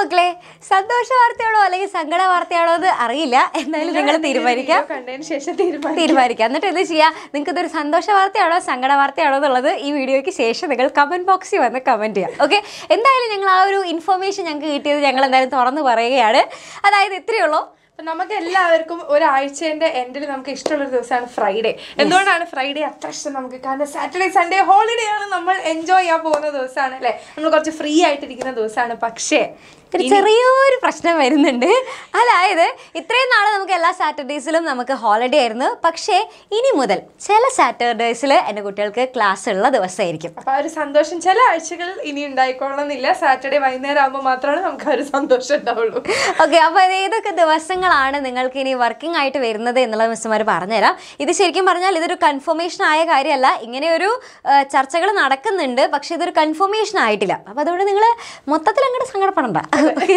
മക്കളെ സന്തോഷ വാർത്തയാണോ അല്ലെങ്കിൽ സങ്കട വാർത്തയാണോ എന്ന് അറിയില്ല. എന്തായാലും നിങ്ങൾ തീരുമാനിക്കാം. കണ്ടതിന് ശേഷം തീരുമാനിക്കാം. എന്നിട്ട് എന്ത് ചെയ്യാം? നിങ്ങൾക്ക് ഇതൊരു സന്തോഷ വാർത്തയാണോ സങ്കട വാർത്തയാണോ എന്നുള്ളത് ഈ വീഡിയോയ്ക്ക് ശേഷം നിങ്ങൾ കമന്റ് ബോക്സിൽ വന്ന് കമന്റ് ചെയ്യാം. ഓക്കെ എന്തായാലും ഞങ്ങൾ ആ ഒരു ഇൻഫർമേഷൻ ഞങ്ങൾക്ക് കിട്ടിയത് ഞങ്ങൾ എന്തായാലും തുറന്നു പറയുകയാണ്. അതായത് ഇത്രയേ ഉള്ളൂ. അപ്പൊ നമുക്ക് എല്ലാവർക്കും ഒരാഴ്ചന്റെ എൻഡിൽ നമുക്ക് ഇഷ്ടമുള്ള ഒരു ദിവസമാണ് ഫ്രൈഡേ എന്തുകൊണ്ടാണ് ഫ്രൈഡേ അത്ര ഇഷ്ടം നമുക്ക്? കാരണം സാറ്റർഡേ സൺഡേ ഹോളിഡേ ആണ് നമ്മൾ എൻജോയ് ചെയ്യാൻ പോകുന്ന ദിവസമാണ് അല്ലെ? നമ്മൾ കുറച്ച് ഫ്രീ ആയിട്ടിരിക്കുന്ന ദിവസമാണ്. പക്ഷേ ഒരു ചെറിയൊരു പ്രശ്നം വരുന്നുണ്ട്. അതായത് ഇത്രയും നാൾ നമുക്ക് എല്ലാ സാറ്റർഡേസിലും നമുക്ക് ഹോളിഡേ ആയിരുന്നു. പക്ഷേ ഇനി മുതൽ ചില സാറ്റർഡേസിൽ എന്റെ കുട്ടികൾക്ക് ക്ലാസ് ഉള്ള ദിവസമായിരിക്കും. അപ്പോൾ ആ ഒരു സന്തോഷം ചില ആഴ്ചകൾ ഇനി ഉണ്ടായിക്കൊള്ളണമെന്നില്ല. സാറ്റർഡേ വൈകുന്നേരം ആകുമ്പോൾ മാത്രമാണ് നമുക്ക് ആ ഒരു സന്തോഷം ഉണ്ടാവുള്ളൂ. ഓക്കെ അപ്പോൾ ഏതൊക്കെ ദിവസങ്ങളാണ് നിങ്ങൾക്ക് ഇനി വർക്കിംഗ് ആയിട്ട് വരുന്നത് എന്നുള്ളത് മിസ്സുമാർ പറഞ്ഞുതരാം. ഇത് ശരിക്കും പറഞ്ഞാൽ ഇതൊരു കൺഫർമേഷൻ ആയ കാര്യമല്ല. ഇങ്ങനെയൊരു ചർച്ചകൾ നടക്കുന്നുണ്ട്. പക്ഷേ ഇതൊരു കൺഫർമേഷൻ ആയിട്ടില്ല. അപ്പോൾ അതുകൊണ്ട് നിങ്ങൾ മൊത്തത്തിൽ അങ്ങോട്ട് സങ്കടപ്പെടണ്ട.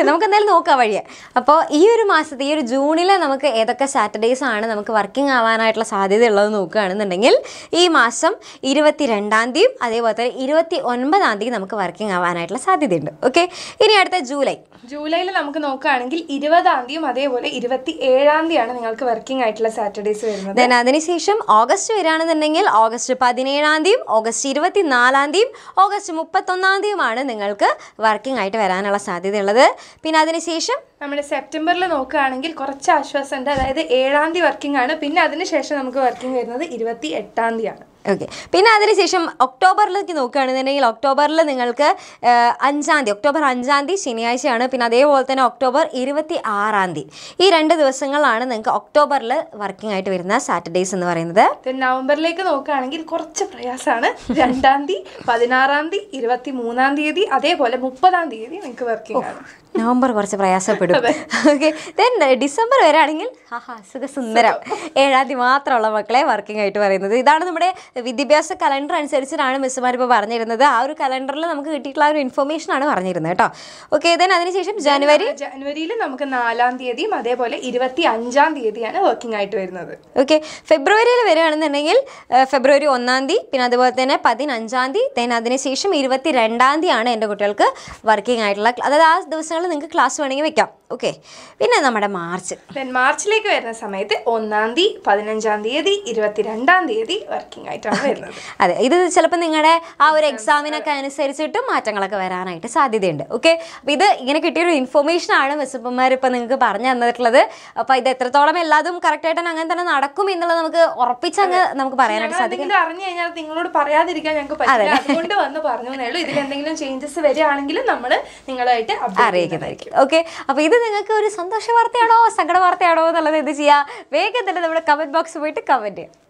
നമുക്ക് എന്തായാലും നോക്കാം വഴിയെ. അപ്പോൾ ഈ ഒരു മാസത്തെ ഈ ഒരു ജൂണിൽ നമുക്ക് ഏതൊക്കെ സാറ്റർഡേസ് ആണ് നമുക്ക് വർക്കിംഗ് ആവാനായിട്ടുള്ള സാധ്യത ഉള്ളത് നോക്കുകയാണെന്നുണ്ടെങ്കിൽ ഈ മാസം ഇരുപത്തി രണ്ടാം തീയതി അതേപോലെ തന്നെ ഇരുപത്തി ഒൻപതാം തീയതി നമുക്ക് വർക്കിംഗ് ആവാനായിട്ടുള്ള സാധ്യതയുണ്ട്. ഓക്കെ ഇനി അടുത്ത ജൂലൈ. ജൂലൈയിൽ നമുക്ക് നോക്കുകയാണെങ്കിൽ ഇരുപതാം തീയതിയും അതേപോലെ ഇരുപത്തി ഏഴാം തീയതിയാണ് നിങ്ങൾക്ക് വർക്കിംഗ് ആയിട്ടുള്ള സാറ്റർഡേസ് വരുന്നത്. ദെൻ അതിനുശേഷം ഓഗസ്റ്റ് വരികയാണെന്നുണ്ടെങ്കിൽ ഓഗസ്റ്റ് പതിനേഴാം തീയതി ഓഗസ്റ്റ് ഇരുപത്തി നാലാം തീയതി ഓഗസ്റ്റ് മുപ്പത്തൊന്നാം തീയതിയുമാണ് നിങ്ങൾക്ക് വർക്കിംഗ് ആയിട്ട് വരാനുള്ള സാധ്യതയുള്ളത് പിന്നെ അതിനുശേഷം നമ്മൾ സെപ്റ്റംബറിൽ നോക്കുകയാണെങ്കിൽ കുറച്ച് ആശ്വാസമുണ്ട്. അതായത് ഏഴാം തീയതി വർക്കിംഗ് ആണ്. പിന്നെ അതിനുശേഷം നമുക്ക് വർക്കിംഗ് വരുന്നത് ഇരുപത്തി എട്ടാം തീയതിയാണ്. ഓക്കെ പിന്നെ അതിനുശേഷം ഒക്ടോബറിലേക്ക് നോക്കുകയാണെന്നുണ്ടെങ്കിൽ ഒക്ടോബറിൽ നിങ്ങൾക്ക് അഞ്ചാം തീയതി ഒക്ടോബർ അഞ്ചാം തീയതി ശനിയാഴ്ചയാണ്. പിന്നെ അതേപോലെ തന്നെ ഒക്ടോബർ ഇരുപത്തി ആറാം തീയതി. ഈ രണ്ട് ദിവസങ്ങളാണ് നിങ്ങൾക്ക് ഒക്ടോബറിൽ വർക്കിംഗ് ആയിട്ട് വരുന്ന സാറ്റർഡേസ് എന്ന് പറയുന്നത്. നവംബറിലേക്ക് നോക്കുകയാണെങ്കിൽ കുറച്ച് പ്രയാസമാണ്. രണ്ടാം തീയതി പതിനാറാം തീയതി ഇരുപത്തി മൂന്നാം തീയതി അതേപോലെ മുപ്പതാം തീയതി നിങ്ങൾക്ക് വർക്കിംഗ് ആണ്. നവംബർ കുറച്ച് പ്രയാസപ്പെടും. ഓക്കെ ദെൻ ഡിസംബർ വരാണെങ്കിൽ ആഹാ സുഖസുന്ദരം. ഏഴാം തീയതി മാത്രമുള്ള മക്കളെ വർക്കിംഗ് ആയിട്ട് പറയുന്നത്. ഇതാണ് നമ്മുടെ വിദ്യാഭ്യാസ കലണ്ടർ അനുസരിച്ചിട്ടാണ് മിസ്സുമാർ ഇപ്പോൾ പറഞ്ഞിരുന്നത്. ആ ഒരു കലണ്ടറിൽ നമുക്ക് കിട്ടിയിട്ടുള്ള ഒരു ഇൻഫർമേഷൻ ആണ് പറഞ്ഞിരുന്നത് കേട്ടോ. ഓക്കെ ദെൻ അതിനുശേഷം ജനുവരി ജനുവരിയിൽ നമുക്ക് നാലാം തീയതിയും അതേപോലെ ഇരുപത്തി അഞ്ചാം തീയതിയാണ് വർക്കിംഗ് ആയിട്ട് വരുന്നത്. ഓക്കെ ഫെബ്രുവരിയിൽ വരികയാണെന്നുണ്ടെങ്കിൽ ഫെബ്രുവരി ഒന്നാം തീയതി പിന്നെ അതുപോലെ തന്നെ പതിനഞ്ചാം തീയതി ദെൻ അതിനുശേഷം ഇരുപത്തി രണ്ടാം തീയതിയാണ് എന്റെ കുട്ടികൾക്ക് വർക്കിംഗ് ആയിട്ടുള്ള അതായത് ആ ദിവസങ്ങളിൽ നിങ്ങൾക്ക് ക്ലാസ് വേണമെങ്കിൽ വെക്കാം. ഓക്കെ പിന്നെ നമ്മുടെ മാർച്ച്. ദെൻ മാർച്ചിലേക്ക് വരുന്ന സമയത്ത് ഒന്നാം തീയതി പതിനഞ്ചാം തീയതി ഇരുപത്തിരണ്ടാം തീയതി വർക്കിംഗ് ആയിട്ടാണ് വരുന്നത്. അതെ ഇത് ചിലപ്പോൾ നിങ്ങളുടെ ആ ഒരു എക്സാമിനൊക്കെ അനുസരിച്ചിട്ട് മാറ്റങ്ങളൊക്കെ വരാനായിട്ട് സാധ്യതയുണ്ട്. ഓക്കെ അപ്പോൾ ഇത് ഇങ്ങനെ കിട്ടിയൊരു ഇൻഫർമേഷൻ ആണ് മിസ്സപ്പന്മാർ ഇപ്പോൾ നിങ്ങൾക്ക് പറഞ്ഞു തന്നിട്ടുള്ളത്. അപ്പോൾ ഇത് എത്രത്തോളം എല്ലാതും കറക്റ്റായിട്ട് അങ്ങനെ തന്നെ നടക്കും എന്നുള്ളത് നമുക്ക് ഉറപ്പിച്ചങ്ങ് നമുക്ക് പറയാനായിട്ട് സാധിക്കും. അറിഞ്ഞു കഴിഞ്ഞാൽ നിങ്ങളോട് പറയാതിരിക്കാൻ ഞങ്ങൾക്ക് പറ്റില്ല. അതുകൊണ്ട് വന്ന് പറഞ്ഞു ഇതിൽ എന്തെങ്കിലും ചേഞ്ചസ് വരികയാണെങ്കിൽ നമ്മൾ നിങ്ങളായിട്ട് update അറിയിക്കുന്നതായിരിക്കും ഓക്കെ അപ്പോൾ ഇത് നിങ്ങൾക്ക് ഒരു സന്തോഷ വാർത്തയാണോ സങ്കട വാർത്തയാണോ എന്നുള്ളത് എന്ത് ചെയ്യുക വേഗം തന്നെ നമ്മുടെ കമന്റ് ബോക്സ് പോയിട്ട് കമന്റ് ചെയ്യുക